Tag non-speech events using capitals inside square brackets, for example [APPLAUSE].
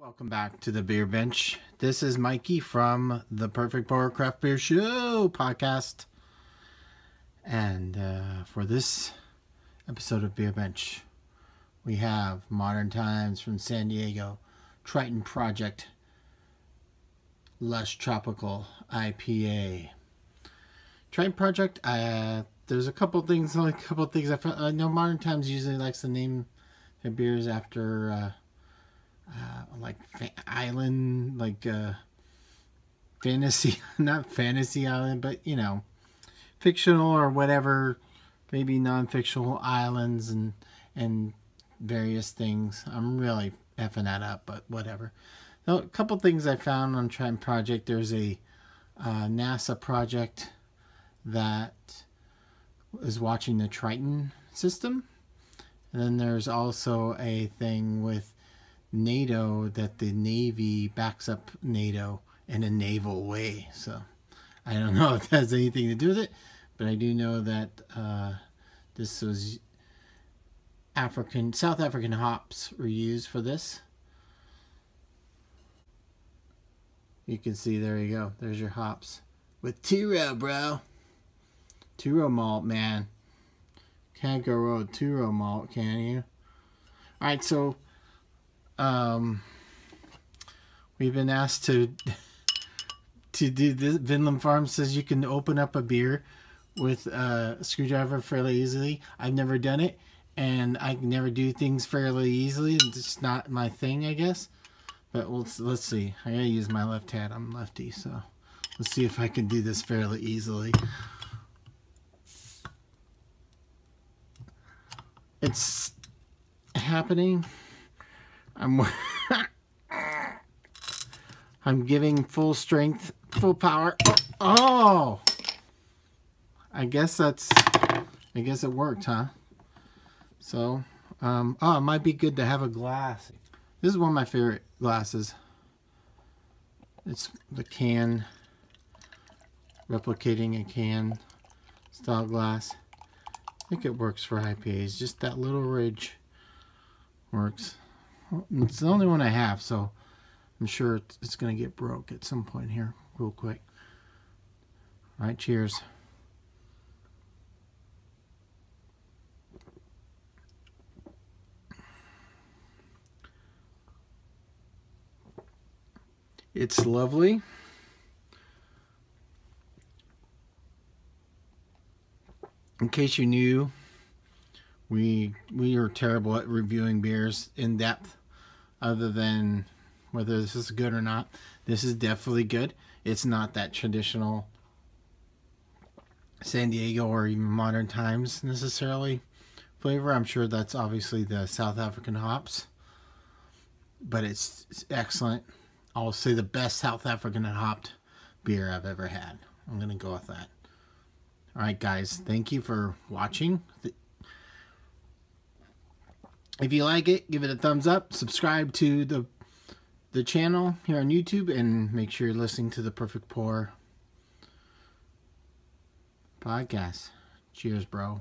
Welcome back to the Beer Bench. This is Mikey from the Perfect Pour Craft Beer Show podcast. And uh, for this episode of Beer Bench, we have Modern Times from San Diego, Triton Project, Lush Tropical IPA. Triton Project, uh, there's a couple things, like a couple things I, I know Modern Times usually likes to name their beers after. Uh, uh, like island, like uh, fantasy, [LAUGHS] not fantasy island, but you know, fictional or whatever, maybe non-fictional islands and and various things. I'm really effing that up, but whatever. A couple things I found on Triton Project. There's a uh, NASA project that is watching the Triton system. And then there's also a thing with NATO that the Navy backs up NATO in a naval way. So I don't [LAUGHS] know if that has anything to do with it, but I do know that uh, this was African, South African hops were used for this. You can see, there you go. There's your hops. With two-row, bro. Two-row malt, man. Can't go wrong with two-row malt, can you? Alright, so um, we've been asked to [LAUGHS] to do this. Vinland Farm says you can open up a beer with a screwdriver fairly easily. I've never done it, and I never do things fairly easily. It's just not my thing, I guess. But let's let's see. I gotta use my left hand. I'm lefty, so let's see if I can do this fairly easily. It's happening. I'm [LAUGHS] I'm giving full strength, full power. Oh, I guess that's I guess it worked, huh? So, um, oh, it might be good to have a glass. This is one of my favorite glasses. It's the can, replicating a can style glass. I think it works for IPAs. Just that little ridge works. It's the only one I have, so I'm sure it's going to get broke at some point here real quick. All right, cheers. It's lovely. In case you knew, we we are terrible at reviewing beers in depth other than whether this is good or not. This is definitely good. It's not that traditional San Diego or even modern times necessarily flavor. I'm sure that's obviously the South African hops, but it's, it's excellent. I'll say the best South African hopped beer I've ever had. I'm going to go with that. All right, guys, thank you for watching. If you like it, give it a thumbs up. Subscribe to the the channel here on YouTube and make sure you're listening to the Perfect Pour podcast. Cheers, bro.